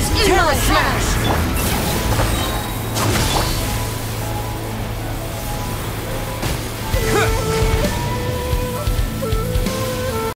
is Terra Smash!